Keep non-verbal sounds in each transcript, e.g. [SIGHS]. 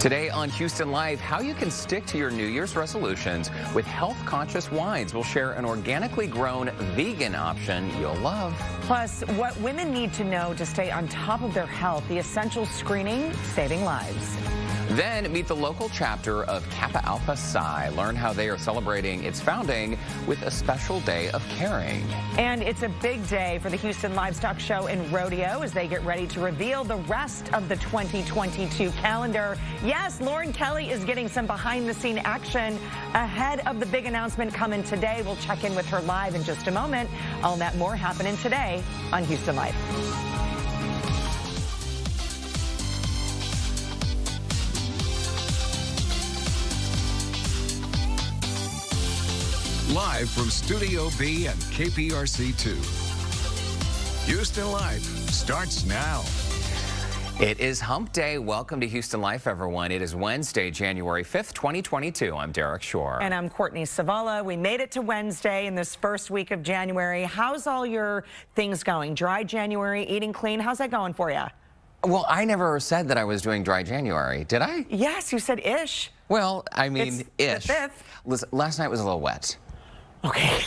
Today on Houston Life, how you can stick to your New Year's resolutions with health-conscious wines. We'll share an organically grown vegan option you'll love. Plus, what women need to know to stay on top of their health, the essential screening saving lives. Then meet the local chapter of Kappa Alpha Psi. Learn how they are celebrating its founding with a special day of caring. And it's a big day for the Houston Livestock Show and Rodeo as they get ready to reveal the rest of the 2022 calendar. Yes, Lauren Kelly is getting some behind the scene action ahead of the big announcement coming today. We'll check in with her live in just a moment. All that more happening today on Houston Life. Live from Studio B and KPRC2. Houston Life starts now. It is Hump Day. Welcome to Houston Life, everyone. It is Wednesday, January 5th, 2022. I'm Derrick Shore. And I'm Courtney Zavala. We made it to Wednesday in this first week of January. How's all your things going? Dry January, eating clean. How's that going for you? Well, I never said that I was doing dry January, did I? Yes, you said ish. Well, I mean, it's ish. Listen, last night was a little wet. Okay.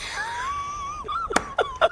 [LAUGHS]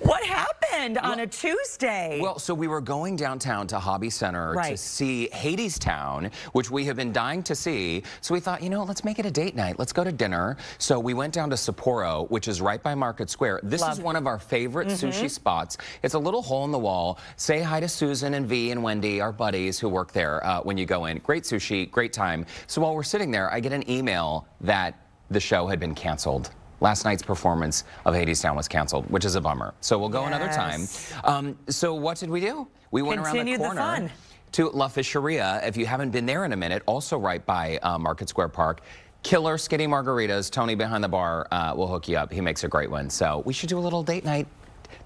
what happened on a Tuesday? Well, so we were going downtown to Hobby Center right. to see Hadestown, which we have been dying to see. So we thought, you know, let's make it a date night. Let's go to dinner. So we went down to Sapporo, which is right by Market Square. This Love. is one of our favorite mm -hmm. sushi spots. It's a little hole in the wall. Say hi to Susan and V and Wendy, our buddies who work there uh, when you go in. Great sushi, great time. So while we're sitting there, I get an email that the show had been canceled last night's performance of Hadestown was canceled, which is a bummer. So we'll go yes. another time. Um, so what did we do? We went Continue around the corner the to La Fisheria. If you haven't been there in a minute, also right by uh, Market Square Park. Killer skinny margaritas. Tony behind the bar uh, will hook you up. He makes a great one. So we should do a little date night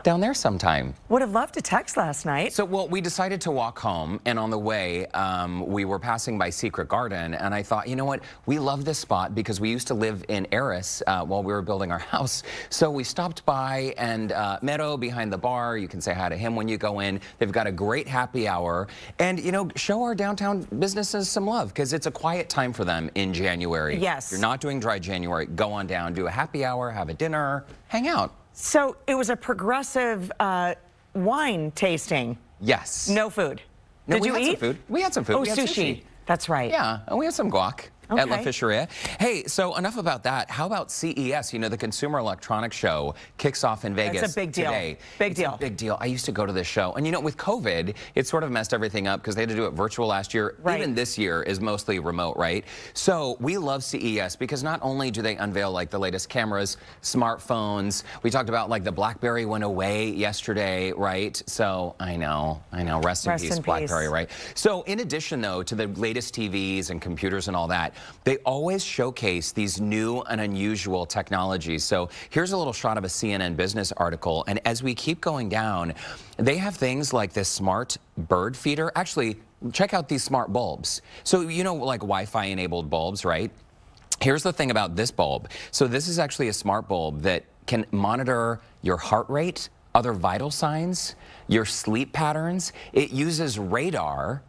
down there sometime. Would have loved to text last night. So, well, we decided to walk home, and on the way, um, we were passing by Secret Garden, and I thought, you know what, we love this spot because we used to live in Aris uh, while we were building our [LAUGHS] house. So we stopped by, and uh, Meadow behind the bar, you can say hi to him when you go in. They've got a great happy hour, and, you know, show our downtown businesses some love because it's a quiet time for them in January. Yes. If you're not doing dry January, go on down, do a happy hour, have a dinner, hang out. So it was a progressive uh, wine tasting. Yes. No food. No, Did we you had eat? some food. We had some food. Oh, we sushi. sushi. That's right. Yeah, and we had some guac. Okay. At La Fisheria. Hey, so enough about that. How about CES? You know, the Consumer Electronics Show kicks off in Vegas It's a big deal. today. Big it's deal. A big deal. I used to go to this show. And you know, with COVID, it sort of messed everything up because they had to do it virtual last year. Right. Even this year is mostly remote, right? So we love CES because not only do they unveil like the latest cameras, smartphones, we talked about like the BlackBerry went away yesterday, right? So I know, I know, rest, Rest in peace, in BlackBerry, peace. right? So in addition though to the latest TVs and computers and all that, they always showcase these new and unusual technologies. So here's a little shot of a CNN business article. And as we keep going down, they have things like this smart bird feeder. Actually, check out these smart bulbs. So you know like Wi-Fi enabled bulbs, right? Here's the thing about this bulb. So this is actually a smart bulb that can monitor your heart rate, other vital signs, your sleep patterns. It uses radar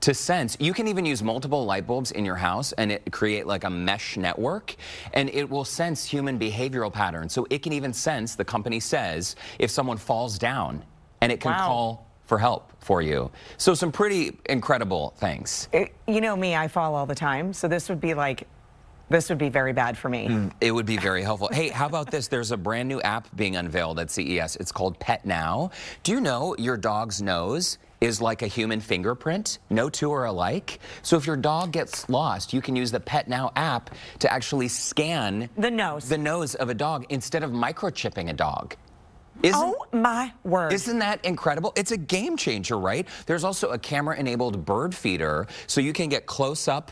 to sense. You can even use multiple light bulbs in your house and it create like a mesh network and it will sense human behavioral patterns. So it can even sense, the company says, if someone falls down and it can Wow. call for help for you. So some pretty incredible things. It- you know me, I fall all the time. So this would be like, this would be very bad for me. Hmm, it would be very helpful. hey, how about this? There's a brand new app being unveiled at CES. It's called Pet Now. Do you know your dog's nose is like a human fingerprint? No two are alike. So if your dog gets lost, you can use the Pet Now app to actually scan The nose. the nose of a dog instead of microchipping a dog. Isn't, oh my word. isn't that incredible? It's a game changer, right? There's also a camera-enabled bird feeder, so you can get close-up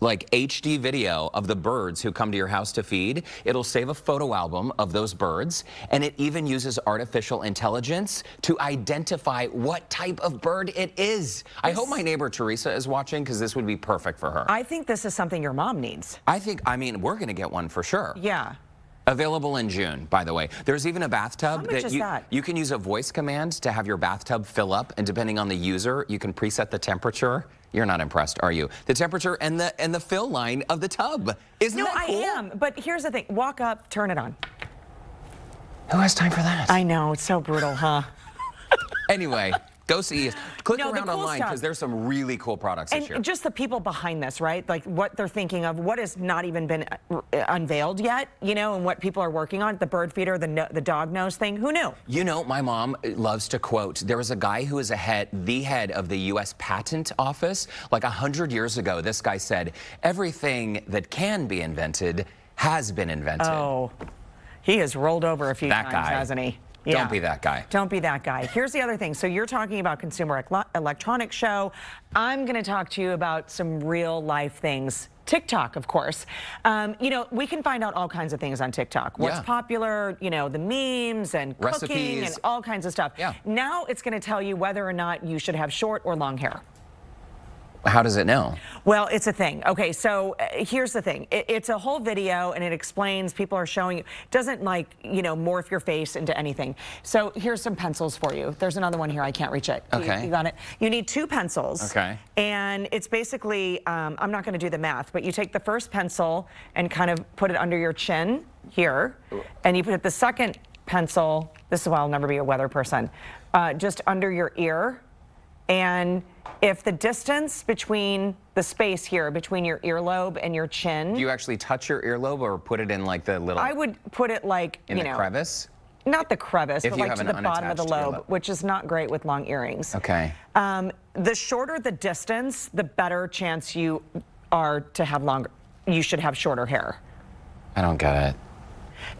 like HD video of the birds who come to your house to feed. It'll save a photo album of those birds, and it even uses artificial intelligence to identify what type of bird it is. I hope my neighbor Teresa is watching because this would be perfect for her. I think this is something your mom needs. I think, I mean, we're going to get one for sure. Yeah. Available in June, by the way. There's even a bathtub that you that? you can use a voice command to have your bathtub fill up, and depending on the user, you can preset the temperature. You're not impressed, are you? The temperature and the and the fill line of the tub. Isn't No, that I am. But here's the thing. Walk up, turn it on. Who has time for that? I know, it's so brutal, huh? Anyway, go see. Click No, around cool online because there's some really cool products this year. And just the people behind this, right? Like what they're thinking of, what has not even been uh, unveiled yet, you know, and what people are working on. The bird feeder, the no, the dog nose thing. Who knew? You know, my mom loves to quote. There was a guy who was a head, the head of the U.S. Patent Office. Like a hundred years ago, this guy said, "Everything that can be invented has been invented." Oh, he has rolled over a few That times, guy. hasn't he? Don't be that guy. Don't be that guy. Here's the other thing. So you're talking about Consumer Electronics Show. I'm going to talk to you about some real life things. TikTok, of course. Um, you know, we can find out all kinds of things on TikTok. What's Yeah. popular, you know, the memes and cooking Recipes. and all kinds of stuff. Yeah. Now it's going to tell you whether or not you should have short or long hair. How does it know? Well, it's a thing. Okay, so uh, here's the thing. It, it's a whole video and it explains, people are showing you, doesn't like, you know, morph your face into anything. So here's some pencils for you. There's another one here. I can't reach it. You- Okay. You, got it? You need two pencils. Okay. And it's basically, um, I'm not going to do the math, but you take the first pencil and kind of put it under your chin here. And you put the second pencil, this is why I'll never be a weather person, uh, just under your ear. And if the distance between the space here, between your earlobe and your chin, Do you actually touch your earlobe or put it in like the little I would put it like, in you the know, crevice? not the crevice, If but like to the bottom of the lobe, earlobe. which is not great with long earrings. Okay. Um, the shorter the distance, the better chance you are to have longer. You should have shorter hair. I don't get it.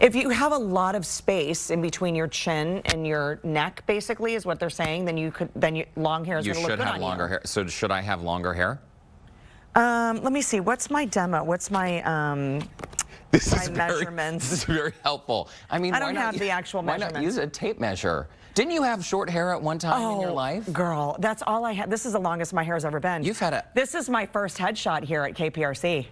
If you have a lot of space in between your chin and your neck, basically, is what they're saying, then you could then you, long hair is You going to look should have longer hair. So should I have longer hair? Um, let me see. What's my demo? What's my um? This My is very. This is very helpful. I mean, I don't have the actual Why not use a tape measure? Didn't you have short hair at one time in your life? Girl, that's all I had. This is the longest my hair has ever been. You've had a- This is my first headshot here at KPRC.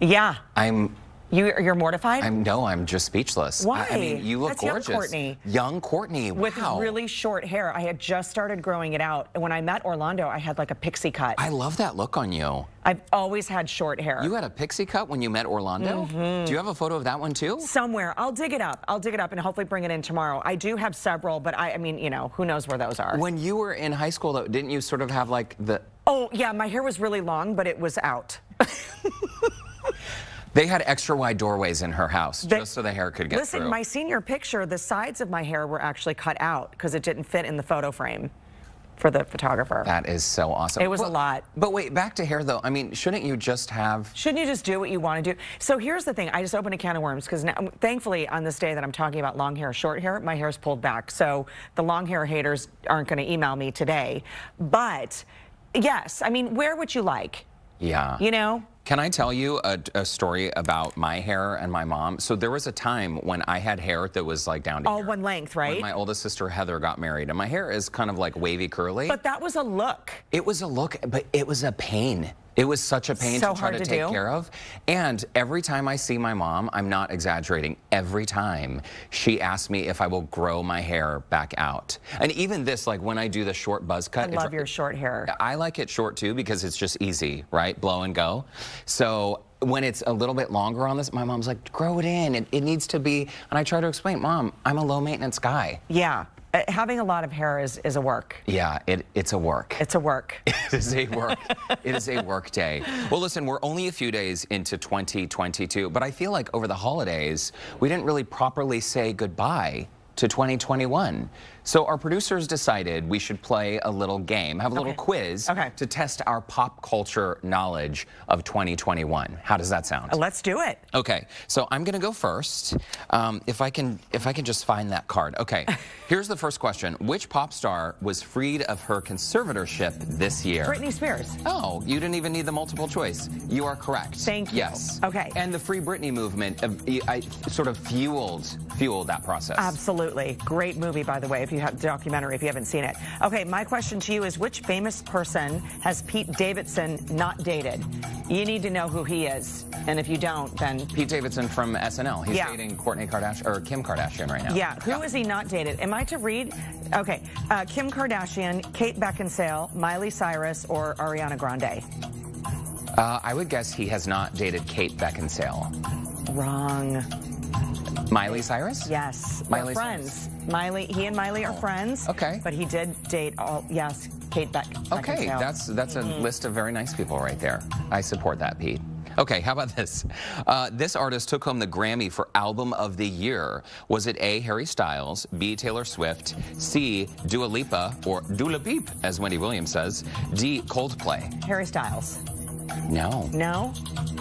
Yeah. I'm You, you're mortified? I'm no, I'm just speechless. I- Why? I, mean, you look That's young gorgeous. Courtney. Young Courtney. With really short hair. I had just started growing it out. And when I met Orlando, I had like a pixie cut. I love that look on you. I've always had short hair. You had a pixie cut when you met Orlando? Mm-hmm. Do you have a photo of that one too? Somewhere. I'll dig it up. I'll dig it up and hopefully bring it in tomorrow. I do have several, but I, I mean, you know, who knows where those are. When you were in high school though, didn't you sort of have like the oh, yeah, my hair was really long, but it was out. [LAUGHS] they had extra wide doorways in her house They- just so the hair could get Listen, through. my senior picture, the sides of my hair were actually cut out because it didn't fit in the photo frame for the photographer. that is so awesome. It was a lot. But wait, back to hair though. I mean, shouldn't you just have Shouldn't you just do what you want to do? So here's the thing. I just opened a can of worms because now, thankfully, on this day that I'm talking about long hair, short hair, my hair's pulled back. So the long hair haters aren't going to email me today. But yes, I mean, wear what you like. Yeah. You know? Can I tell you a, a story about my hair and my mom? So there was a time when I had hair that was like down to All here. one length, When right? my oldest sister Heather got married, and my hair is kind of like wavy curly. But that was a look. It was a look, but it was a pain. It was such a pain So to try hard to to take do. care of. And every time I see my mom, I'm not exaggerating, every time she asks me if I will grow my hair back out. And even this, like when I do the short buzz cut. I love your short hair. I like it short too because it's just easy, right? Blow and go. So when it's a little bit longer on this, my mom's like, grow it in. It, it needs to be. And I try to explain, Mom, I'm a low maintenance guy. Yeah. Uh, having a lot of hair is, is a work. Yeah, it, it's a work. It's a work. [LAUGHS] It is a work. it is a work day. Well, listen, we're only a few days into 2022, but I feel like over the holidays, we didn't really properly say goodbye to 2021. So our producers decided we should play a little game, have a little Okay. quiz Okay. to test our pop culture knowledge of 2021. How does that sound? Let's do it. Okay, so I'm gonna go first. Um, if I can, if I can just find that card. Okay, [LAUGHS] here's the first question: Which pop star was freed of her conservatorship this year? Britney Spears. Oh, you didn't even need the multiple choice. You are correct. Thank you. Yes. Okay. And the Free Britney movement, uh, I, sort of fueled fueled that process. Absolutely. Great movie, by the way. You have documentary, if you haven't seen it. Okay, my question to you is which famous person has Pete Davidson not dated? You need to know who he is. And if you don't, then... Pete Davidson from SNL. He's Yeah. dating Kourtney Kardashian, or Kim Kardashian right now. Yeah, who is he not dated? Am I to read? Okay, uh, Kim Kardashian, Kate Beckinsale, Miley Cyrus, or Ariana Grande? Uh, I would guess he has not dated Kate Beckinsale. Wrong. Miley Cyrus? Yes. Miley friends. Miley, he and Miley are friends. okay. But he did date all, yes, Kate Beck. Okay, that's that's a Mm-hmm. list of very nice people right there. I support that, Pete. Okay, how about this? Uh, this artist took home the Grammy for Album of the Year. Was it A, Harry Styles, B, Taylor Swift, C, Dua Lipa, or Dula Peep, as Wendy Williams says, D, Coldplay? Harry Styles. No. No?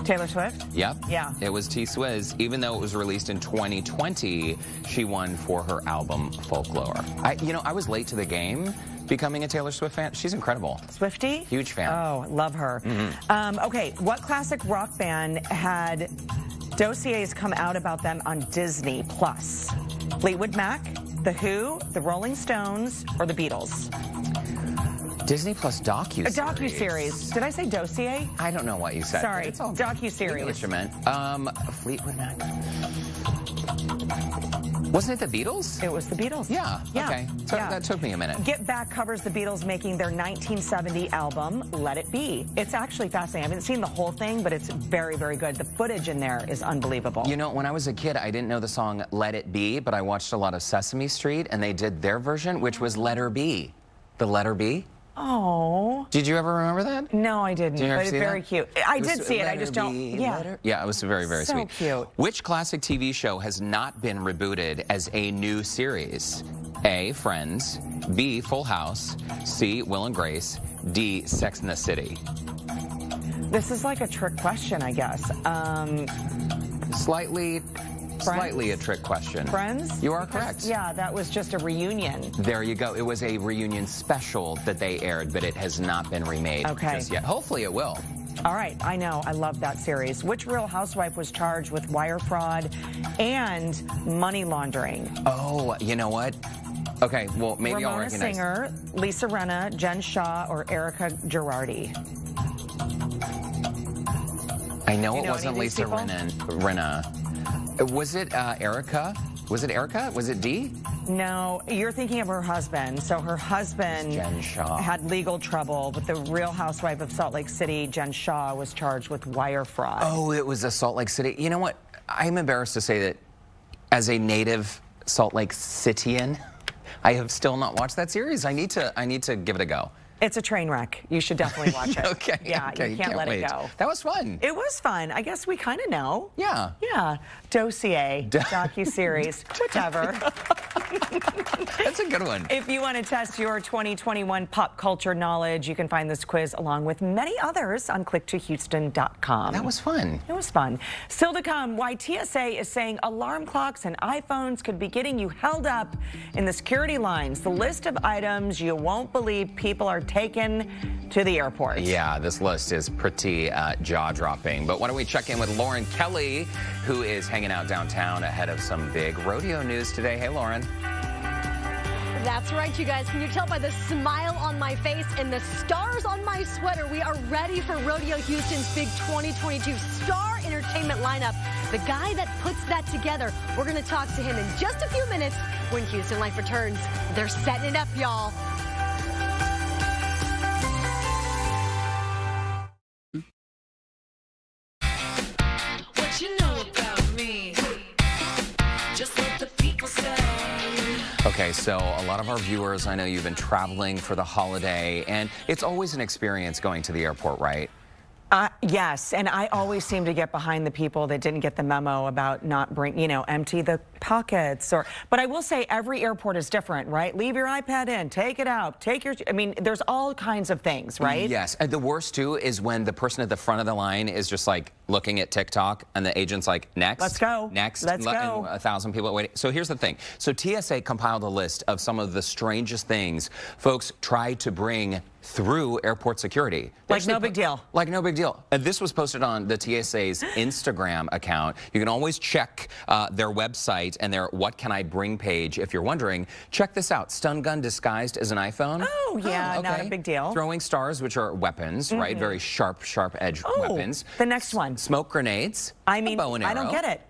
Taylor Swift? Yep. Yeah. It was T Swizz. Even though it was released in 2020, she won for her album Folklore. I, you know, I was late to the game becoming a Taylor Swift fan. She's incredible. Swifty? Huge fan. Oh, love her. Mm-hmm. Um, okay, what classic rock band had dossiers come out about them on Disney Plus? Fleetwood Mac, The Who, The Rolling Stones, or The Beatles? Disney Plus docu A docu-series. Did I say dossier? I don't know what you said. Sorry, it's all docu-series. I get what you meant. Um, Fleetwood Mac. Wasn't it the Beatles? It was the Beatles. Yeah. Yeah. Okay. So yeah. that took me a minute. Get Back covers the Beatles making their 1970 album, Let It Be. It's actually fascinating. I haven't seen the whole thing, but it's very, very good. The footage in there is unbelievable. You know, when I was a kid, I didn't know the song Let It Be, but I watched a lot of Sesame Street, and they did their version, which was Letter B. The Let Her Be. Oh. Did you ever remember that? No, I didn't. Did but it's very that? cute. I It was, did see it. I just don't. be, yeah. Yeah, it was very, very So sweet. cute. Which classic TV show has not been rebooted as a new series? A. Friends. B. Full House. C. Will and Grace. D. Sex in the City. This is like a trick question, I guess. Um, Slightly, slightly a trick question. Friends? You are Because, correct. Yeah, that was just a reunion. There you go. It was a reunion special that they aired, but it has not been remade Okay. just yet. Hopefully it will. All right, I know. I love that series. Which real housewife was charged with wire fraud and money laundering? Oh, you know what? Okay, well, maybe I'll Ramona recognize. Singer, Lisa Rinna, Jen Shah, or Erika Girardi? I know You it know wasn't any of these Lisa? Rinna. Rinna. Was it uh, Erika? Was it Erika? Was it D? No, you're thinking of her husband. So her husband Jen Shah. had legal trouble, but the real housewife of Salt Lake City, Jen Shah, was charged with wire fraud. Oh, it was a Salt Lake City. You know what? I'm embarrassed to say that as a native Salt Lake Cityan, [LAUGHS] I have still not watched that series. I need to. I need to give it a go. It's a train wreck. You should definitely watch [LAUGHS] it. okay. Yeah, okay, you can't, let wait. it go. That was fun. It was fun. I guess we kind of know. yeah. Yeah. Dossier, [LAUGHS] docu-series, [LAUGHS] whatever. That's a good one. If you want to test your 2021 pop culture knowledge, you can find this quiz along with many others on click2houston.com. That was fun. It was fun. Still to come, why TSA is saying alarm clocks and iPhones could be getting you held up in the security lines. The list of items you won't believe people are taking to the airport. Yeah, this list is pretty uh, jaw-dropping. But why don't we check in with Lauren Kelly, who is hanging out downtown ahead of some big rodeo news today. Hey, Lauren. That's right, you guys. Can you tell by the smile on my face and the stars on my sweater? We are ready for Rodeo Houston's big 2022 star entertainment lineup. The guy that puts that together, we're going to talk to him in just a few minutes when Houston Life returns. They're setting it up, y'all. What you know Okay, so a lot of our viewers, I know you've been traveling for the holiday, and it's always an experience going to the airport, right? Uh, yes, and I always seem to get behind the people that didn't get the memo about not bring, you know, empty the pockets or. But I will say every airport is different, right? Leave your iPad in, take it out, take your. I mean, there's all kinds of things, right? Yes, and the worst too is when the person at the front of the line is just like looking at TikTok, and the agent's like, next. Let's go. Next. Let's Le- go. A thousand people waiting. So here's the thing. So TSA compiled a list of some of the strangest things folks tried to bring through airport security. They Like no big deal. Like no big deal. And this was posted on the TSA's Instagram account. You can always check uh, their website and their What Can I Bring page if you're wondering. Check this out. Stun gun disguised as an iPhone. Oh, yeah, not a big deal. Mm-hmm. Throwing stars, which are weapons, right? Very sharp, sharp edge Oh, weapons. the next one. Smoke grenades. I mean, bow and arrow. I don't get it.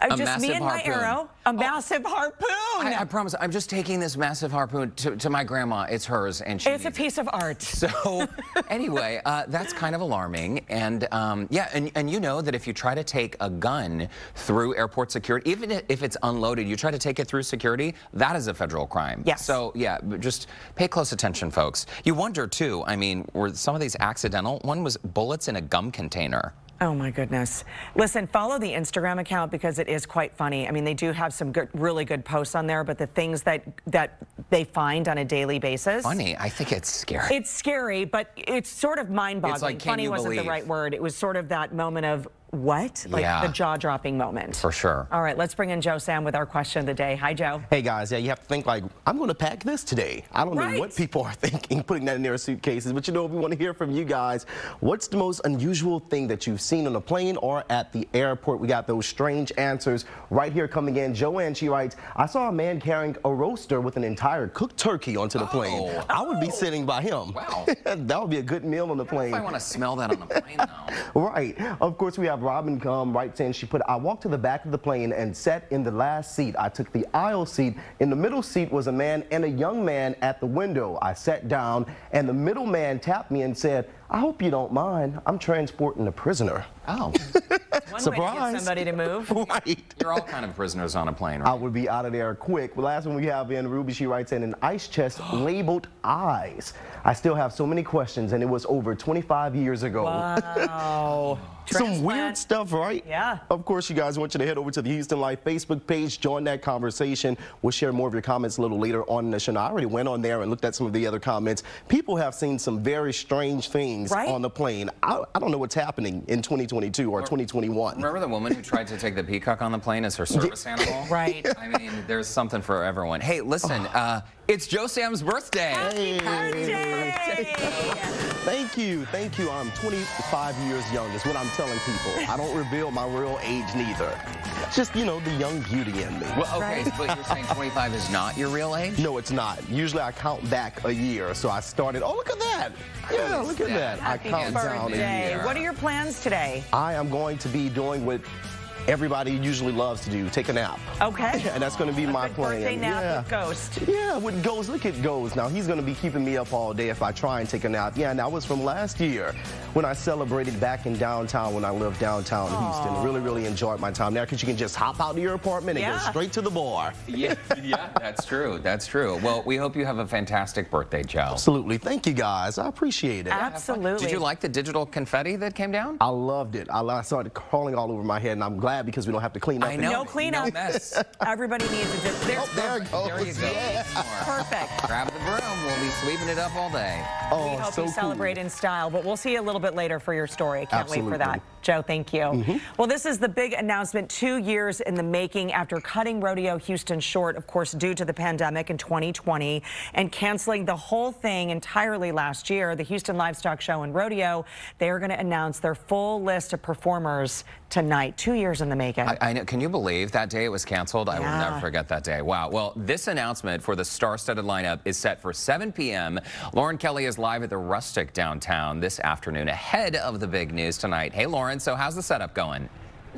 Uh, A just me massive and my harpoon. arrow, a massive harpoon. I, I promise, I'm just taking this massive harpoon to, to my grandma. It's hers, and she it's a needs it. piece of art. So [LAUGHS] anyway, uh, that's kind of alarming. And um, yeah, and, and you know that if you try to take a gun through airport security, even if it's unloaded, you try to take it through security, that is a federal crime. Yes. So yeah, just pay close attention, folks. You wonder too, I mean, were some of these accidental? One was bullets in a gum container. Oh my goodness. Listen, follow the Instagram account because it is quite funny. I mean, they do have some good, really good posts on there, but the things that that they find on a daily basis. Funny, I think it's scary. It's scary, but it's sort of mind-boggling. Like, funny wasn't believe? the right word. It was sort of that moment of what? Like Yeah. the jaw-dropping moment. For sure. All right, let's bring in Joe Sam with our question of the day. Hi, Joe. Hey guys, yeah, you have to think like, I'm going to pack this today. I don't Right. know what people are [LAUGHS] thinking putting that in their suitcases, but you know, we want to hear from you guys. What's the most unusual thing that you've seen on a plane or at the airport? We got those strange answers right here coming in. Joanne, she writes, I saw a man carrying a roaster with an entire cooked turkey onto the plane. Oh. I would be sitting by him. Wow. [LAUGHS] that would be a good meal on the plane. If I want to smell that on a plane, though. [LAUGHS] Right. Of course, we have Robin come right in. She put, I walked to the back of the plane and sat in the last seat. I took the aisle seat. In the middle seat was a man and a young man at the window. I sat down and the middle man tapped me and said, I hope you don't mind. I'm transporting a prisoner. Oh, One way to get Surprise. somebody to move. right. you're all kind of prisoners on a plane, right? I would be out of there quick. The last one we have in Ruby, she writes in an ice chest [GASPS] labeled eyes. I still have so many questions, and it was over 25 years ago. Wow. [LAUGHS] Some weird stuff, right? Yeah. Of course, you guys want you to head over to the Houston Life Facebook page, join that conversation. We'll share more of your comments a little later on in the show. Now, I already went on there and looked at some of the other comments. People have seen some very strange things Right? on the plane. I, I don't know what's happening in 2022 or 2021. Remember the woman who tried to take the peacock on the plane as her service [LAUGHS] animal? Right. I mean, there's something for everyone. Hey, listen, [SIGHS] uh, it's Joe Sam's birthday. Happy Birthday. Thank you, thank you. I'm 25 years young is what I'm telling people. I don't reveal my real age neither. Just, you know, the young beauty in me. Well, okay, but you're saying 25 is not your real age? No, it's not. Usually I count back a year. So I started, oh, look at that. Yeah, look at that? that. I Happy count down a Birthday. year. What are your plans today? I am going to be doing what everybody usually loves to do, take a nap. Okay. [LAUGHS] And that's going to be my Good plan. birthday nap yeah. with Ghost. Yeah, with Goes, look at Goes. Now, he's going to be keeping me up all day if I try and take a nap. Yeah, and that was from last year when I celebrated back in downtown when I lived downtown Houston. Really, really enjoyed my time there because you can just hop out of your apartment and Yeah. go straight to the bar. [LAUGHS] Yeah, yeah, that's true. That's true. Well, we hope you have a fantastic birthday, Joe. Absolutely. Thank you, guys. I appreciate it. Absolutely. Did you like the digital confetti that came down? I loved it. I, I started crawling all over my head, and I'm glad because we don't have to clean up. I know. No cleanup. No mess. [LAUGHS] Everybody needs a dip. There's Oh, there it goes. There you go. Yeah. perfect. Grab the broom. We'll be sweeping it up all day. Oh, We hope so you cool. celebrate in style, but we'll see you a little bit later for your story. Can't wait for that. Joe, thank you. Mm-hmm. Well, this is the big announcement two years in the making after cutting Rodeo Houston short, of course, due to the pandemic in 2020 and canceling the whole thing entirely last year. The Houston Livestock Show and Rodeo, they are going to announce their full list of performers tonight. Two years in the making. I, I know. Can you believe that day it was canceled? I will never forget that day. Wow. Well, this announcement for the star-studded lineup is set for 7 p.m. Lauren Kelly is live at the Rustic downtown this afternoon ahead of the big news tonight. Hey, Lauren. So how's the setup going?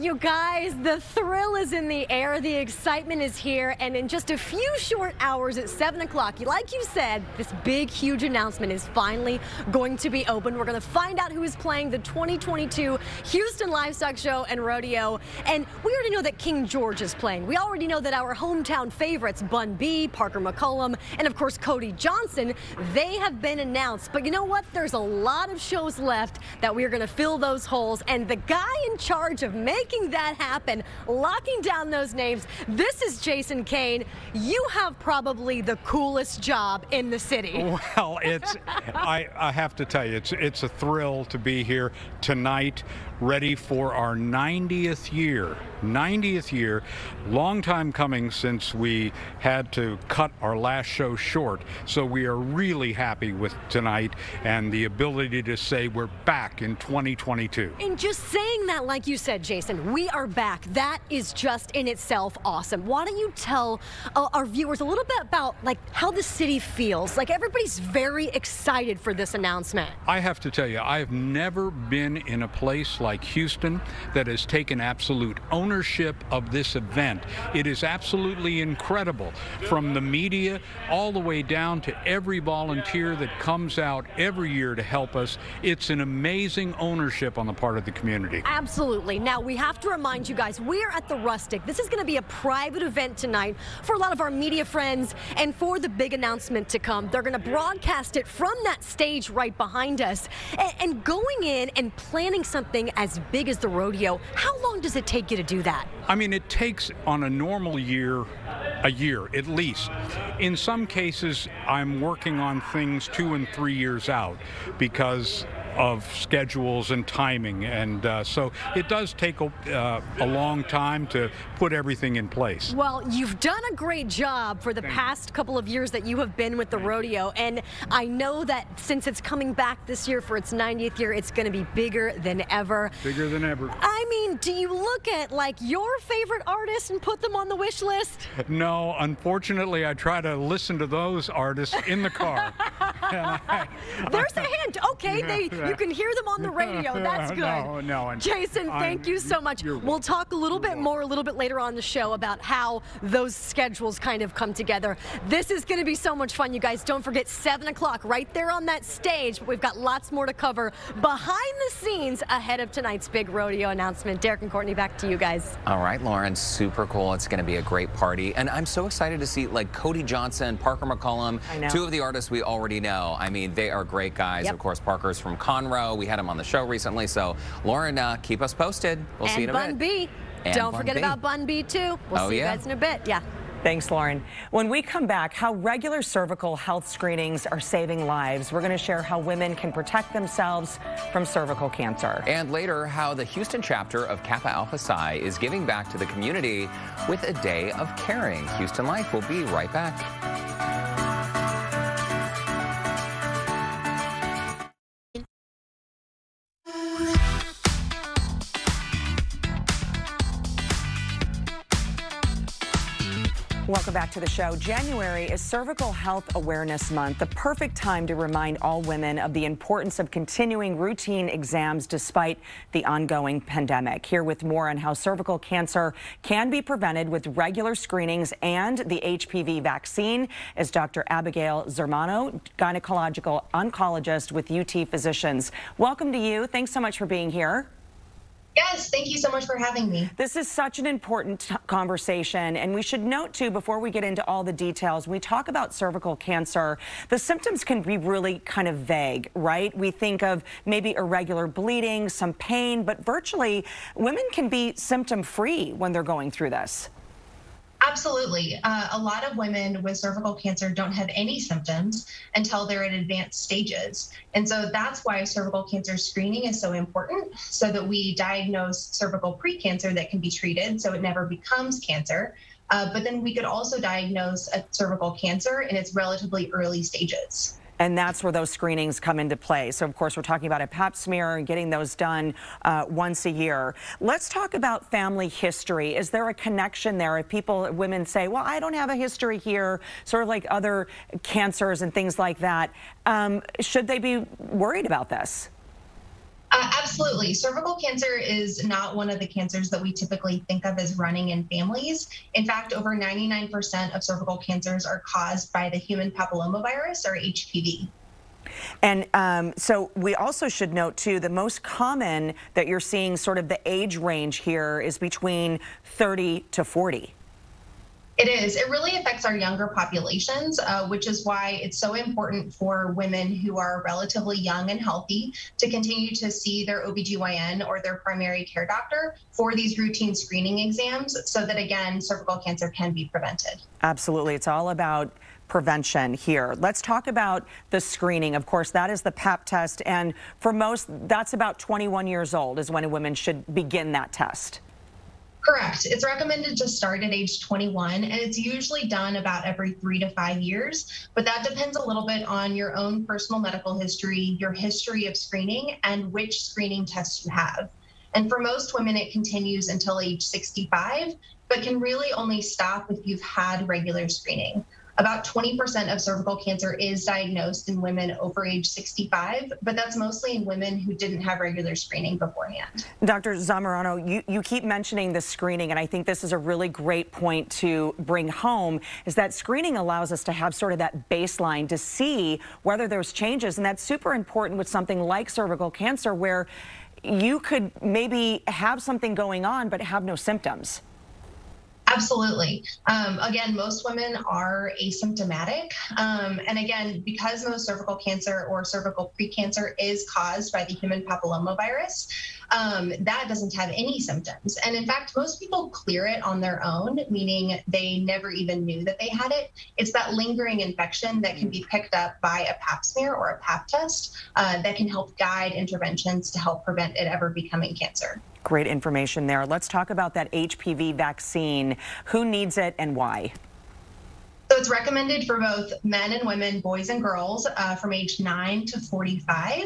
You guys, the thrill is in the air, the excitement is here, and in just a few short hours at 7 o'clock, like you said, this big, huge announcement is finally going to be open. We're going to find out who is playing the 2022 Houston Livestock Show and Rodeo, and we already know that King George is playing. We already know that our hometown favorites, Bun B, Parker McCollum, and of course Cody Johnson, they have been announced. But you know what? There's a lot of shows left that we are going to fill those holes, and the guy in charge of making making that happen, locking down those names. This is Jason Kane. You have probably the coolest job in the city. [LAUGHS] Well, it's I, I have to tell you, it's it's a thrill to be here tonight, ready for our 90th year. 90th year, long time coming since we had to cut our last show short. So we are really happy with tonight and the ability to say we're back in 2022. And just saying that, like you said, Jason, we are back. That is just in itself awesome. Why don't you tell uh, our viewers a little bit about like how the city feels? Like everybody's very excited for this announcement. I have to tell you, I've never been in a place like Houston that has taken absolute ownership of this event. It is absolutely incredible from the media all the way down to every volunteer that comes out every year to help us. It's an amazing ownership on the part of the community. Absolutely. Now, we have to remind you guys, we are at the Rustic. This is going to be a private event tonight for a lot of our media friends and for the big announcement to come. They're going to broadcast it from that stage right behind us. And, and going in and planning something as big as the rodeo, how long does it take you to do that? I mean, it takes on a normal year a year at least. In some cases, I'm working on things two and three years out because of schedules and timing. And uh, so it does take a, uh, a, long time to put everything in place. Well, you've done a great job for the Thank past you. couple of years that you have been with the rodeo. And I know that since it's coming back this year for its 90th year, it's going to be bigger than ever. Bigger than ever. I mean, do you look at like your favorite artists and put them on the wish list? No, unfortunately, I try to listen to those artists in the car. I, [LAUGHS] [LAUGHS] There's a hint. Okay, they [LAUGHS] you can hear them on the radio. [LAUGHS] That's good. No, no. Jason, thank I'm, you so much. We'll talk a little bit more a little bit later on the show about how those schedules kind of come together. This is going to be so much fun, you guys. Don't forget 7 o'clock right there on that stage. But we've got lots more to cover behind the scenes ahead of tonight's big rodeo announcement. Derrick and Courtney, back to you guys. All right, Lauren, super cool. It's going to be a great party. And I'm so excited to see like Cody Johnson, Parker McCollum, two of the artists we already know. I mean, they are great guys. Yep. Of course, Parker's from Conroe. We had him on the show recently. So, Lauren, uh, keep us posted. We'll and see you in a Bun bit. B. And Don't Bun forget B. about Bun B, too. We'll oh, see yeah. you guys in a bit. Yeah. Thanks, Lauren. When we come back, how regular cervical health screenings are saving lives. We're going to share how women can protect themselves from cervical cancer. And later, how the Houston chapter of Kappa Alpha Psi is giving back to the community with a day of caring. Houston Life will be right back. Welcome back to the show. January is Cervical Health Awareness Month, the perfect time to remind all women of the importance of continuing routine exams despite the ongoing pandemic. Here with more on how cervical cancer can be prevented with regular screenings and the HPV vaccine is Dr. Abigail Zamorano, gynecological oncologist with UT Physicians. Welcome to you. Thanks so much for being here. Yes, thank you so much for having me. This is such an important conversation, and we should note, too, before we get into all the details, we talk about cervical cancer, the symptoms can be really kind of vague, right? We think of maybe irregular bleeding, some pain, but virtually women can be symptom-free when they're going through this. Absolutely. Uh, a lot of women with cervical cancer don't have any symptoms until they're at advanced stages. And so that's why cervical cancer screening is so important so that we diagnose cervical precancer that can be treated so it never becomes cancer. Uh, but then we could also diagnose a cervical cancer in its relatively early stages. And that's where those screenings come into play. So, of course, we're talking about a pap smear and getting those done uh, once a year. Let's talk about family history. Is there a connection there? If people, women say, well, I don't have a history here, sort of like other cancers and things like that, um, should they be worried about this? Uh, absolutely. Cervical cancer is not one of the cancers that we typically think of as running in families. In fact, over 99% of cervical cancers are caused by the human papillomavirus or HPV. And um, so we also should note, too, the most common that you're seeing sort of the age range here is between 30 to 40. It is. It really affects our younger populations, uh, which is why it's so important for women who are relatively young and healthy to continue to see their OBGYN or their primary care doctor for these routine screening exams so that, again, cervical cancer can be prevented. Absolutely. It's all about prevention here. Let's talk about the screening. Of course, that is the PAP test. And for most, that's about 21 years old is when a woman should begin that test. Correct. It's recommended to start at age 21, and it's usually done about every three to five years. But that depends a little bit on your own personal medical history, your history of screening, and which screening tests you have. And for most women, it continues until age 65, but can really only stop if you've had regular screening. About 20% of cervical cancer is diagnosed in women over age 65, but that's mostly in women who didn't have regular screening beforehand. Dr. Zamorano, you, you keep mentioning the screening, and I think this is a really great point to bring home, is that screening allows us to have sort of that baseline to see whether there's changes, and that's super important with something like cervical cancer where you could maybe have something going on but have no symptoms. Absolutely. Um, again, most women are asymptomatic. Um, and again, because most cervical cancer or cervical precancer is caused by the human papillomavirus, um, that doesn't have any symptoms. And in fact, most people clear it on their own, meaning they never even knew that they had it. It's that lingering infection that can be picked up by a pap smear or a pap test uh, that can help guide interventions to help prevent it ever becoming cancer. Great information there. Let's talk about that HPV vaccine. Who needs it and why? So it's recommended for both men and women, boys and girls, uh, from age 9 to 45.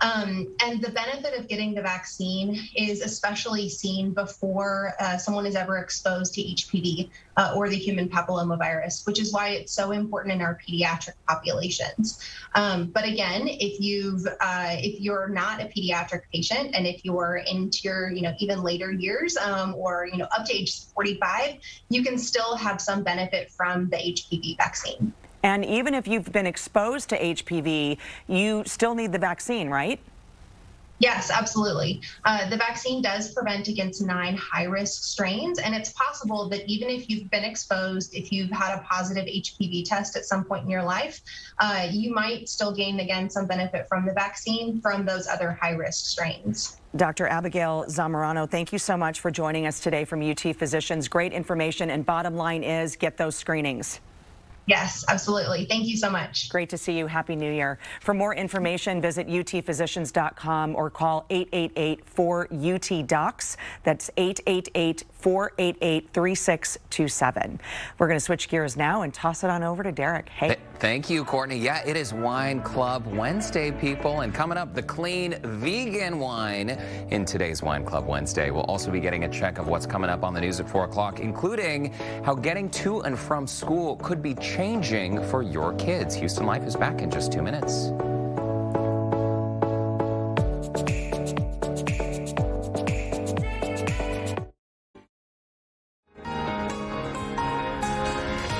Um, and the benefit of getting the vaccine is especially seen before uh, someone is ever exposed to HPV uh, or the human papillomavirus, which is why it's so important in our pediatric populations. Um, but again, if you've uh, if you're not a pediatric patient and if you're into your you know even later years um, or you know up to age 45, you can still have some benefit from the HPV vaccine. And even if you've been exposed to HPV, you still need the vaccine, right? Yes, absolutely. Uh, the vaccine does prevent against nine high risk strains, and it's possible that even if you've been exposed, if you've had a positive HPV test at some point in your life, uh, you might still gain again some benefit from the vaccine from those other high risk strains. Dr. Abigail Zamorano, thank you so much for joining us today from UT Physicians. Great information, and bottom line is get those screenings. Yes, absolutely. Thank you so much. Great to see you. Happy New Year. For more information, visit utphysicians.com or call 888-4UT-DOCS. That's 888-488-3627. We're going to switch gears now and toss it on over to Derrick. Hey. Th thank you, Courtney. Yeah, it is Wine Club Wednesday, people. And coming up, the clean vegan wine in today's Wine Club Wednesday. We'll also be getting a check of what's coming up on the news at 4 o'clock, including how getting to and from school could be changing for your kids. Houston Life is back in just two minutes.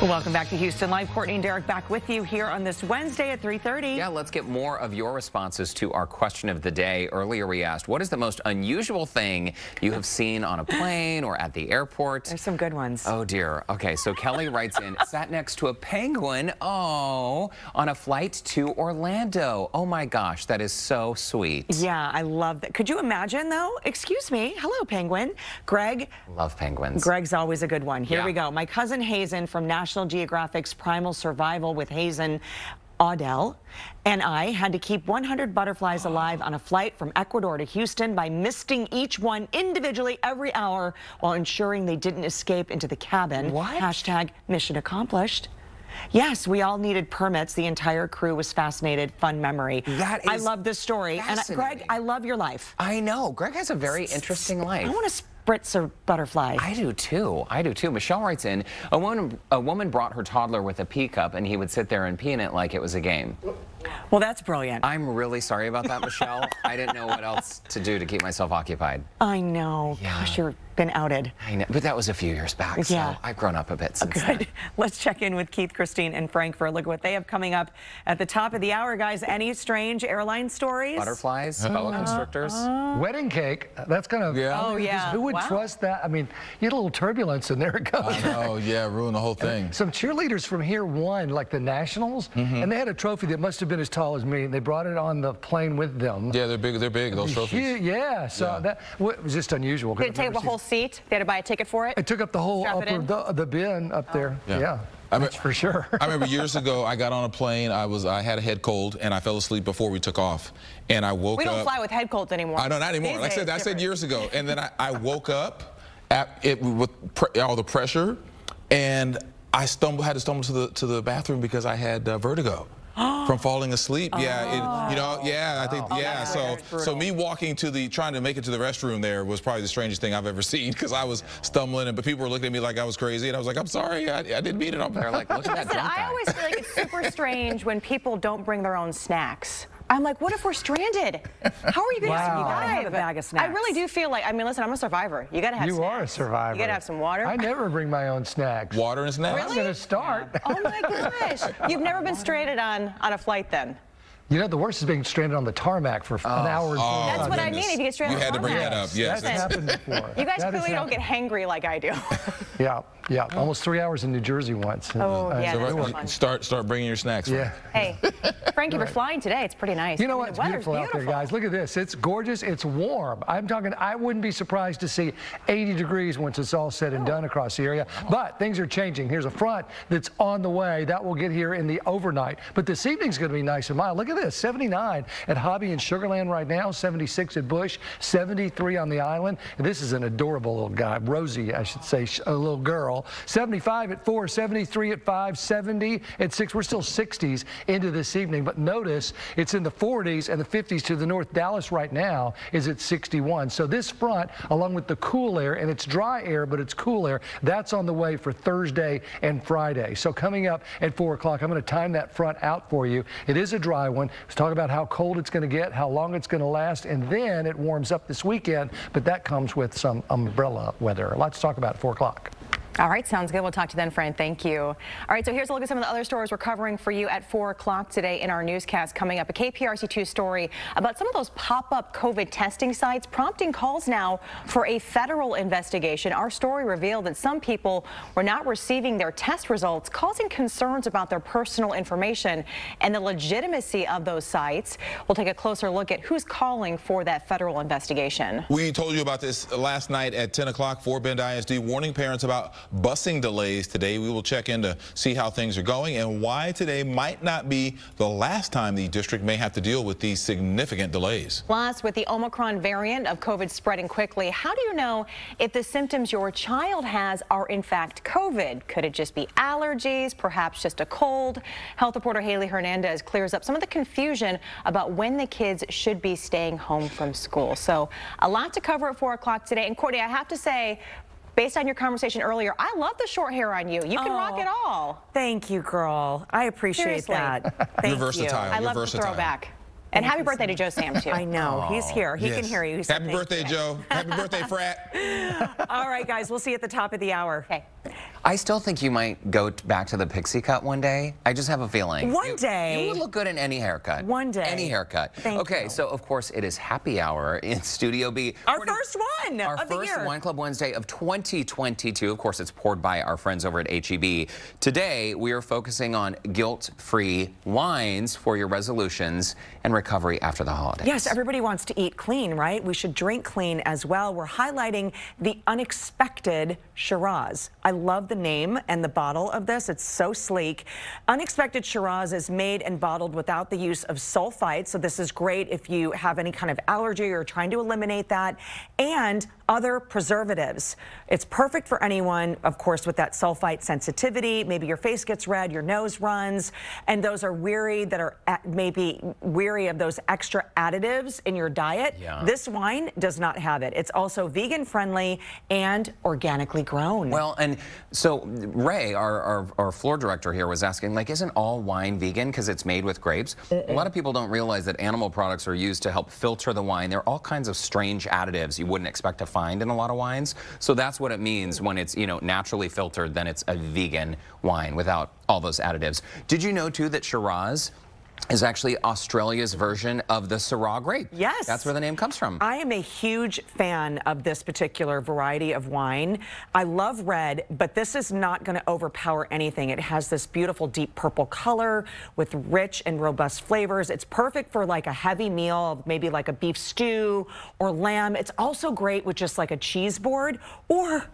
Welcome back to Houston Life. Courtney and Derrick back with you here on this Wednesday at 3.30. Yeah, let's get more of your responses to our question of the day. Earlier we asked, what is the most unusual thing you have seen on a plane or at the airport? There's some good ones. Oh, dear. Okay, so Kelly writes in, [LAUGHS] sat next to a penguin, oh, on a flight to Orlando. Oh, my gosh, that is so sweet. Yeah, I love that. Could you imagine, though? Excuse me. Hello, penguin. Greg. Love penguins. Greg's always a good one. Here Yeah. we go. My cousin Hazen from National Geographic's Primal Survivor with Hazen Audel and I had to keep 100 butterflies alive on a flight from Ecuador to Houston by misting each one individually every hour while ensuring they didn't escape into the cabin. What? Hashtag mission accomplished. Yes, we all needed permits. The entire crew was fascinated. Fun memory. That is I love this story. And uh, Greg. I love your life. I know. Greg has a very interesting life. I want to spritz a butterflies. I do too. I do too. Michelle writes in, a woman, a woman brought her toddler with a pee cup and he would sit there and pee in it like it was a game. Well, that's brilliant. I'm really sorry about that, Michelle. [LAUGHS] I didn't know what else to do to keep myself occupied. I know. Gosh, you've been outed. I know, but that was a few years back, so Yeah. I've grown up a bit since then. Good. [LAUGHS] Let's check in with Keith, Christine, and Frank for a look at what they have coming up at the top of the hour, guys. Any strange airline stories? Butterflies, boa constrictors. Wedding cake. That's kind of. Yeah. Oh, yeah. Who would would wow. trust that? I mean, you had a little turbulence and there it goes. Oh [LAUGHS] yeah, ruin the whole thing. Some cheerleaders from here won, like the Nationals, Mm-hmm. and they had a trophy that must have been as tall as me, they brought it on the plane with them. Yeah, they're big. They're big. Those trophies. Huge- Yeah, so Yeah. that wa- was just unusual. 'cause Did it I've take up a whole seen- seat? They had to buy a ticket for it? It took up the whole Strap upper the, the bin up there. Yeah. Yeah, I mean- that's for sure. [LAUGHS] I remember years ago, I got on a plane. I was, I had a head cold, and I fell asleep before we took off. And I woke up. We don't fly with head colds anymore. I know not anymore. These Like I said, days, I said years ago, and then I, I woke up at it with pre- all the pressure, and I stumbled, had to stumble to the to the bathroom because I had uh, vertigo. [GASPS] From falling asleep, yeah, it, you know, yeah, I think, yeah. So, so me walking to the, trying to make it to the restroom there was probably the strangest thing I've ever [LAUGHS] seen because I was stumbling, and but people were looking at me like I was crazy, and I was like, I'm sorry, I, I didn't mean it. I'm They're like, look at that Listen, drunk I always feel like it's super [LAUGHS] strange when people don't bring their own snacks. I'm like, what if we're stranded? How are you going to Wow. survive? I have a bag of snacks. I really do feel like, I mean, listen, I'm a survivor. You got to have some You snacks. are a survivor. You got to have some water. I never bring my own snacks. Water and snacks. I'm going to start. Oh my gosh. You've never been [LAUGHS] stranded on, on a flight then? You know, the worst is being stranded on the tarmac for an hour. and Oh, That's what I goodness. mean, if you get stranded You had on to bring that up. Yes. That's happened before. You guys That clearly don't get hangry like I do. [LAUGHS] Yeah, yeah. Almost three hours in New Jersey once. Oh, Uh, yeah, So that's right, fun. start start bringing your snacks. Yeah. Hey, Frankie, we're flying today. It's pretty nice. You know I what? It's the weather's beautiful, out there, guys. Look at this. It's gorgeous. It's warm. I'm talking, I wouldn't be surprised to see 80 degrees once it's all said and done across the area. But things are changing. Here's a front that's on the way. That will get here in the overnight. But this evening's going to be nice and mild. Look at this 79 at Hobby and Sugar Land right now, 76 at Bush, 73 on the island. And this is an adorable little guy, Rosie, I should say, a little girl. 75 at 4, 73 at 5, 70 at 6. We're still 60s into this evening, but notice it's in the 40s and the 50s to the north. Dallas right now is at 61. So this front, along with the cool air, and it's dry air, but it's cool air, that's on the way for Thursday and Friday. So coming up at 4 o'clock, I'm going to time that front out for you. It is a dry one. Let's talk about how cold it's going to get, how long it's going to last, and then it warms up this weekend, but that comes with some umbrella weather. Lots to talk about at 4 o'clock. All right, sounds good. We'll talk to you then, Fran. Thank you. All right, so here's a look at some of the other stories we're covering for you at 4 o'clock today in our newscast. Coming up, a KPRC2 story about some of those pop-up COVID testing sites prompting calls now for a federal investigation. Our story revealed that some people were not receiving their test results, causing concerns about their personal information and the legitimacy of those sites. We'll take a closer look at who's calling for that federal investigation. We told you about this last night at 10 o'clock Fort Bend ISD, warning parents about busing delays today. We will check in to see how things are going and why today might not be the last time the district may have to deal with these significant delays. Plus, with the Omicron variant of COVID spreading quickly, how do you know if the symptoms your child has are in fact COVID? Could it just be allergies, perhaps just a cold? Health reporter Haley Hernandez clears up some of the confusion about when the kids should be staying home from school. So a lot to cover at 4 o'clock today. And Courtney, I have to say, based on your conversation earlier, I love the short hair on you. You can rock it all. Thank you, girl. I appreciate Seriously. that. [LAUGHS] Thank You're you. I You're love versatile. the throwback. And happy birthday to Joe Sam, too. I know. He's here. He can hear you. He Happy birthday, you. Joe. Happy birthday, frat. [LAUGHS] All right, guys. We'll see you at the top of the hour. Okay. I still think you might go back to the pixie cut one day. I just have a feeling. One You- day. You would look good in any haircut. One day. Any haircut. Thank okay, you. so of course it is happy hour in [LAUGHS] Studio B. Our first one Our of the first year. Wine Club Wednesday of 2022. Of course, it's poured by our friends over at HEB. Today, we are focusing on guilt-free wines for your resolutions and recovery after the holidays. Yes, everybody wants to eat clean, right? We should drink clean as well. We're highlighting the unexpected Shiraz. I love the name and the bottle of this. It's so sleek. Unexpected Shiraz is made and bottled without the use of sulfites. So this is great if you have any kind of allergy or trying to eliminate that and other preservatives. It's perfect for anyone, of course, with that sulfite sensitivity. Maybe your face gets red, your nose runs, and those are weary that are at, maybe weary of those extra additives in your diet. Yeah. This wine does not have it. It's also vegan friendly and organically grown. Well, and so Ray, our, our, our floor director here, was asking, like, isn't all wine vegan because it's made with grapes? A lot of people don't realize that animal products are used to help filter the wine. There are all kinds of strange additives you wouldn't expect to find in a lot of wines. So that's what it means when it's, you know, naturally filtered, then it's a vegan wine without all those additives. Did you know, too, that Shiraz is actually Australia's version of the Syrah grape. Yes. That's where the name comes from. I am a huge fan of this particular variety of wine. I love red, but this is not going to overpower anything. It has this beautiful deep purple color with rich and robust flavors. It's perfect for like a heavy meal, maybe like a beef stew or lamb. It's also great with just like a cheese board or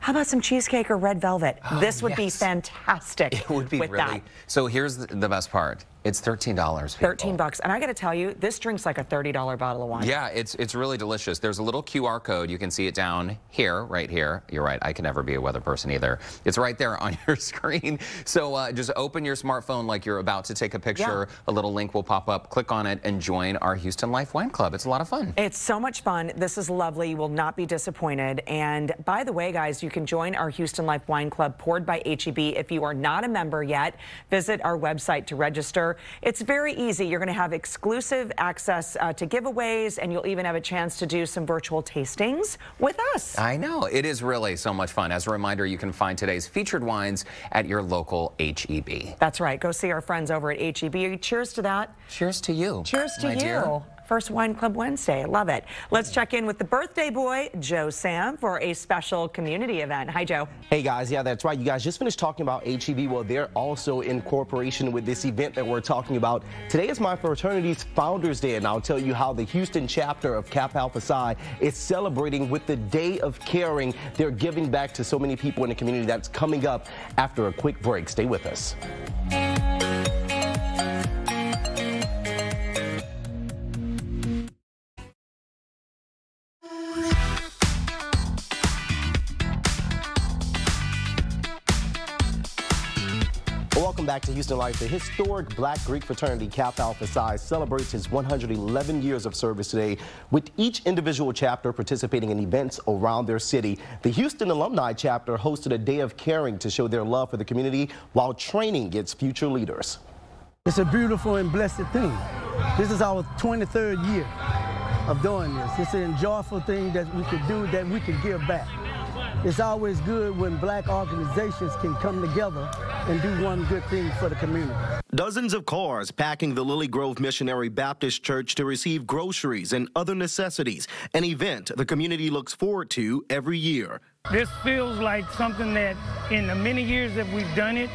how about some cheesecake or red velvet? Oh, this would be fantastic [LAUGHS] It would be with really. that. So here's the best part. It's $13. people. 13 bucks. And I got to tell you, this drink's like a $30 bottle of wine. Yeah, it's it's really delicious. There's a little QR code. You can see it down here, right here. You're right. I can never be a weather person either. It's right there on your [LAUGHS] screen. So uh, just open your smartphone like you're about to take a picture. A little link will pop up. Click on it and join our Houston Life Wine Club. It's a lot of fun. It's so much fun. This is lovely. You will not be disappointed. And by the way, guys, you can join our Houston Life Wine Club poured by HEB. If you are not a member yet, visit our website to register. It's very easy. You're going to have exclusive access uh, to giveaways, and you'll even have a chance to do some virtual tastings with us. I know. It is really so much fun. As a reminder, you can find today's featured wines at your local HEB. That's right. Go see our friends over at HEB. Cheers to that. Cheers to you. Cheers to you. dear. First Wine Club Wednesday. Love it. Let's check in with the birthday boy, Joe Sam, for a special community event. Hi, Joe. Hey guys, yeah, that's right. You guys just finished talking about HEB. Well, they're also in cooperation with this event that we're talking about. Today is my fraternity's Founders Day, and I'll tell you how the Houston chapter of Kappa Alpha Psi is celebrating with the Day of Caring. They're giving back to so many people in the community. That's coming up after a quick break. Stay with us. Welcome back to Houston Life. The historic Black Greek fraternity Kappa Alpha Psi celebrates its 111 years of service today, with each individual chapter participating in events around their city. The Houston Alumni chapter hosted a day of caring to show their love for the community while training its future leaders. It's a beautiful and blessed thing. This is our 23rd year of doing this. It's an enjoyable thing that we could do, that we could give back. It's always good when black organizations can come together and do one good thing for the community. Dozens of cars packing the Lilly Grove Missionary Baptist Church to receive groceries and other necessities, an event the community looks forward to every year. This feels like something that in the many years that we've done it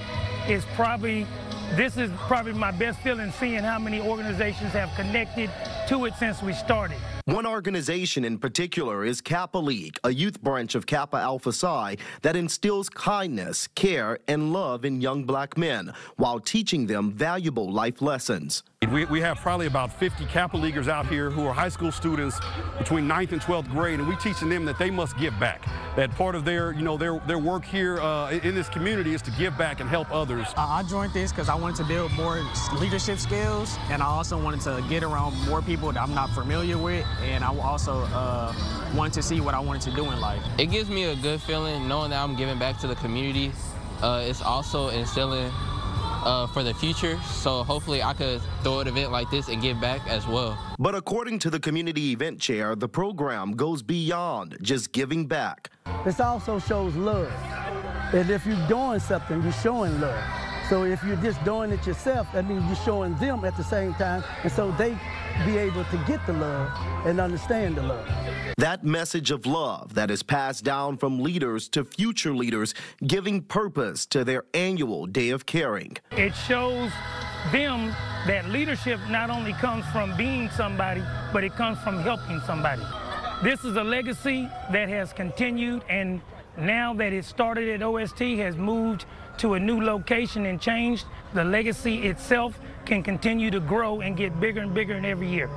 is probably this is probably my best feeling seeing how many organizations have connected to it since we started. One organization in particular is Kappa League, a youth branch of Kappa Alpha Psi that instills kindness, care, and love in young black men while teaching them valuable life lessons. We, we have probably about 50 Kappa Leaguers out here who are high school students between 9th and 12th grade, and we're teaching them that they must give back. That part of their, you know, their, their work here uh, in this community is to give back and help others. Uh, I joined this because I wanted to build more leadership skills, and I also wanted to get around more people that I'm not familiar with, and I also uh, wanted to see what I wanted to do in life. It gives me a good feeling knowing that I'm giving back to the community. Uh, it's also instilling uh, for the future, so hopefully I could throw an event like this and give back as well. But according to the community event chair, the program goes beyond just giving back. This also shows love. And if you're doing something, you're showing love. So if you're just doing it yourself, that means you're showing them at the same time, and so they be able to get the love and understand the love. That message of love that is passed down from leaders to future leaders, giving purpose to their annual Day of Caring. It shows them that leadership not only comes from being somebody, but it comes from helping somebody. This is a legacy that has continued and now that it started at OST has moved to a new location and changed. The legacy itself can continue to grow and get bigger and bigger in every year.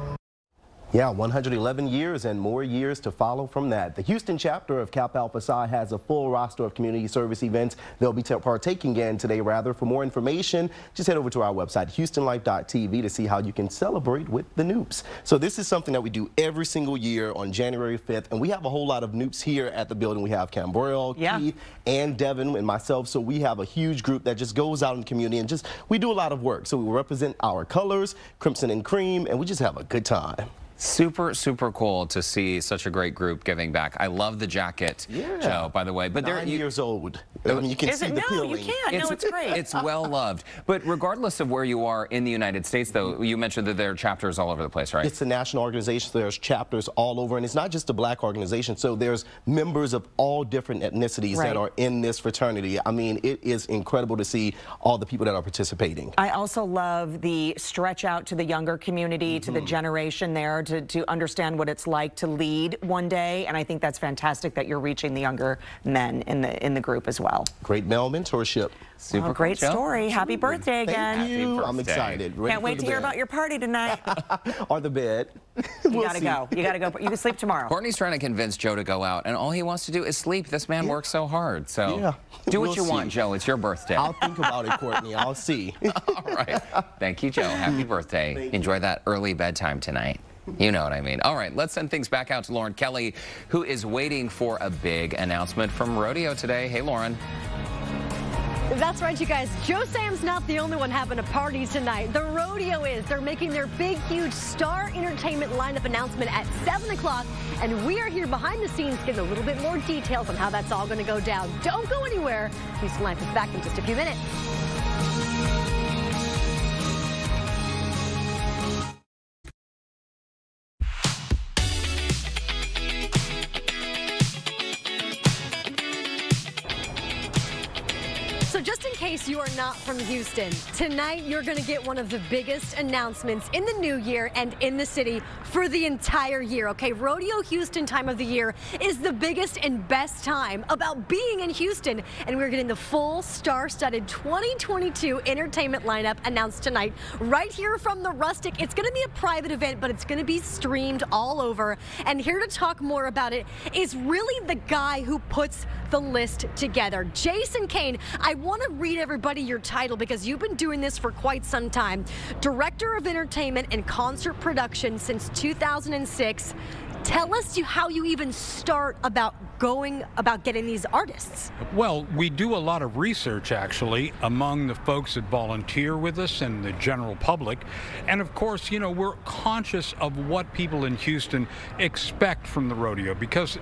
Yeah, 111 years and more years to follow from that. The Houston chapter of Kappa Alpha Psi has a full roster of community service events they'll be partaking in today, rather. For more information, just head over to our website, houstonlife.tv, to see how you can celebrate with the Nupes. So this is something that we do every single year on January 5th, and we have a whole lot of Nupes here at the building. We have Cambrell, Yeah. Keith, and Devin, and myself. So we have a huge group that just goes out in the community and just, we do a lot of work. So we represent our colors, crimson and cream, and we just have a good time. Super, super cool to see such a great group giving back. I love the jacket, Yeah. Joe, by the way. But Nine they're years old. I mean, you can see it? the No, you can't. No, it's great. It's well loved. But regardless of where you are in the United States, though, you mentioned that there are chapters all over the place, right? It's a national organization. so There's chapters all over, and it's not just a black organization. So there's members of all different ethnicities Right. that are in this fraternity. I mean, it is incredible to see all the people that are participating. I also love the stretch out to the younger community, to the Mhm. generation there, to, to understand what it's like to lead one day. And I think that's fantastic that you're reaching the younger men in the in the group as well. Great male mentorship. Super Well, great story. Happy birthday Thank again. you. I'm excited. Ready Can't wait the to hear about your party tonight. [LAUGHS] [LAUGHS] or the bed. [LAUGHS] you We'll gotta see. go. You gotta go. You can sleep tomorrow. Courtney's trying to convince Joe to go out, and all he wants to do is sleep. This man works so hard. So Yeah. do what We'll you see. want, Joe. It's your birthday. I'll think about it, Courtney. I'll see. all right. Thank you, Joe. Happy birthday. Enjoy that early bedtime tonight. You know what I mean. All right, let's send things back out to Lauren Kelly, who is waiting for a big announcement from Rodeo today. Hey, Lauren. That's right, you guys. Joe Sam's not the only one having a party tonight. The rodeo is. They're making their big, huge Star Entertainment lineup announcement at 7 o'clock, and we are here behind the scenes getting a little bit more details on how that's all going to go down. Don't go anywhere. Houston Life is back in just a few minutes. You are not from Houston, tonight you're going to get one of the biggest announcements in the new year and in the city for the entire year. Okay, Rodeo Houston time of the year is the biggest and best time about being in Houston. And we're getting the full star-studded 2022 entertainment lineup announced tonight right here from the Rustic. It's going to be a private event, but it's going to be streamed all over. And here to talk more about it is really the guy who puts the list together. Jason Kane, I want to read everybody your title because you've been doing this for quite some time. Director of Entertainment and Concert Production since 2006. Tell us you, how you even start about going about getting these artists. Well, we do a lot of research actually among the folks that volunteer with us and the general public. And of course, you know, we're conscious of what people in Houston expect from the rodeo because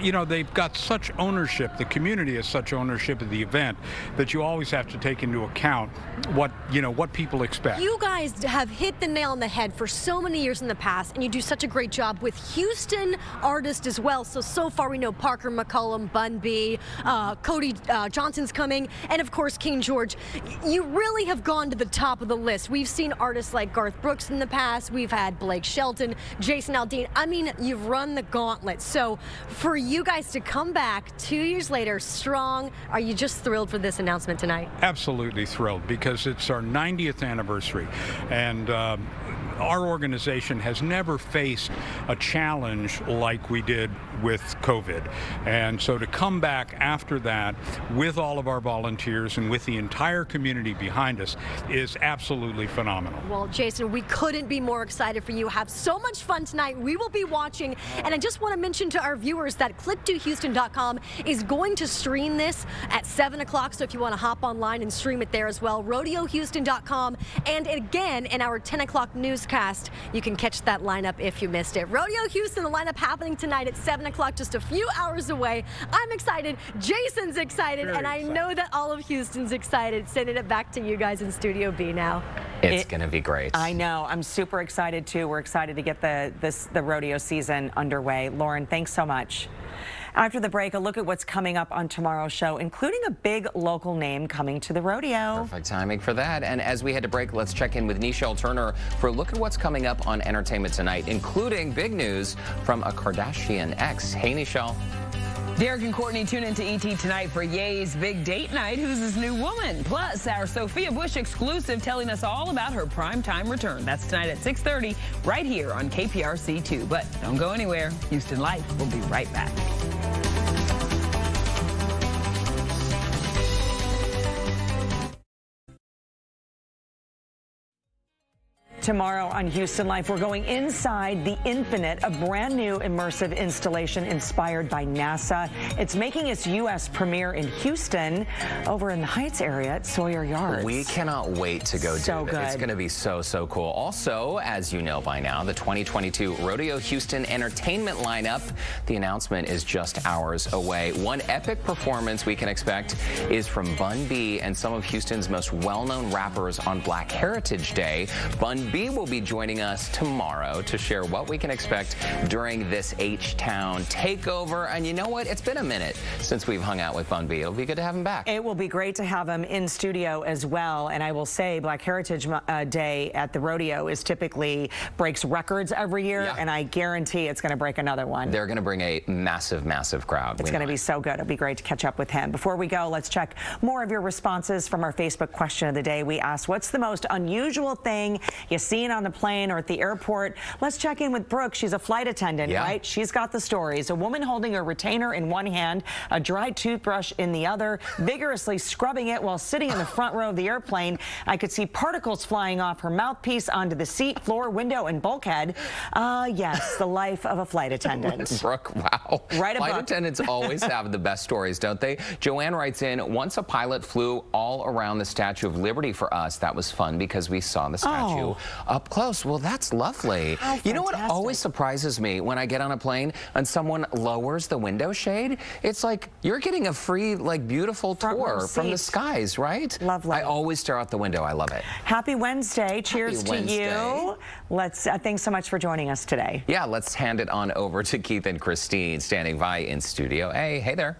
you know, they've got such ownership, the community has such ownership of the event that you always have to take into account what, you know, what people expect. You guys have hit the nail on the head for so many years in the past, and you do such a great job with Houston artists as well. So, so far we know Parker McCollum, Bun B, uh, Cody uh, Johnson's coming, and of course King George. You really have gone to the top of the list. We've seen artists like Garth Brooks in the past. We've had Blake Shelton, Jason Aldean. I mean, you've run the gauntlet. So, for you guys to come back two years later strong, are you just thrilled for this announcement tonight? Absolutely thrilled because it's our 90th anniversary, and um, our organization has never faced a challenge like we did with COVID. And so to come back after that with all of our volunteers and with the entire community behind us is absolutely phenomenal. Well, Jason, we couldn't be more excited for you. Have so much fun tonight. We will be watching. And I just want to mention to our viewers that click2houston.com is going to stream this at 7 o'clock. So if you want to hop online and stream it there as well, rodeohouston.com. And again, in our 10 o'clock newscast, you can catch that lineup if you missed it. Rodeo Houston, the lineup happening tonight at 7 o'clock, just a few hours away. I'm excited. Jason's excited. Very and I excited. know that all of Houston's excited. Sending it back to you guys in Studio B now. It's It- going to be great. I know. I'm super excited too. We're excited to get the this the rodeo season underway. Lauren, thanks so much. After the break, a look at what's coming up on tomorrow's show, including a big local name coming to the rodeo. Perfect timing for that. And as we head to break, let's check in with Nichelle Turner for a look at what's coming up on Entertainment Tonight, including big news from a Kardashian ex. Hey, Nichelle. Derrick and Courtney tune into ET tonight for Ye's big date night. Who's his new woman? Plus, our Sophia Bush exclusive telling us all about her primetime return. That's tonight at 6:30, right here on KPRC2. But don't go anywhere. Houston Life will be right back. Tomorrow on Houston Life, we're going inside the Infinite, a brand new immersive installation inspired by NASA. It's making its U.S. premiere in Houston over in the Heights area at Sawyer Yards. We cannot wait to go So do it. It's going to be so, so cool. Also, as you know by now, the 2022 Rodeo Houston Entertainment lineup, the announcement is just hours away. One epic performance we can expect is from Bun B and some of Houston's most well-known rappers on Black Heritage Day. Bun B will be joining us tomorrow to share what we can expect during this H-Town takeover. And you know what? It's been a minute since we've hung out with Bun B. It'll be good to have him back. It will be great to have him in studio as well. And I will say Black Heritage uh, Day at the rodeo is typically breaks records every year. And I guarantee it's going to break another one. They're going to bring a massive, massive crowd. It's going to be so good. It'll be great to catch up with him. Before we go, let's check more of your responses from our Facebook question of the day. We asked, what's the most unusual thing you seen on the plane or at the airport? Let's check in with Brooke. She's a flight attendant, Yeah. right? She's got the stories. A woman holding a retainer in one hand, a dry toothbrush in the other, vigorously scrubbing it while sitting in the front row of the airplane. I could see particles flying off her mouthpiece onto the seat, floor, window, and bulkhead. Uh, yes, the life of a flight attendant. [LAUGHS] Brooke, wow. Right Flight book. attendants [LAUGHS] always have the best stories, don't they? Joanne writes in, once a pilot flew all around the Statue of Liberty for us. That was fun because we saw the statue Oh. Up close. Well, that's lovely. How you know what always surprises me when I get on a plane and someone lowers the window shade? It's like you're getting a free, like, beautiful row tour from the skies, right? Lovely. I always stare out the window. I love it. Happy Wednesday. Cheers to Wednesday. you. Let's uh, thanks so much for joining us today. Yeah, let's hand it on over to Keith and Christine standing by in Studio A. Hey there.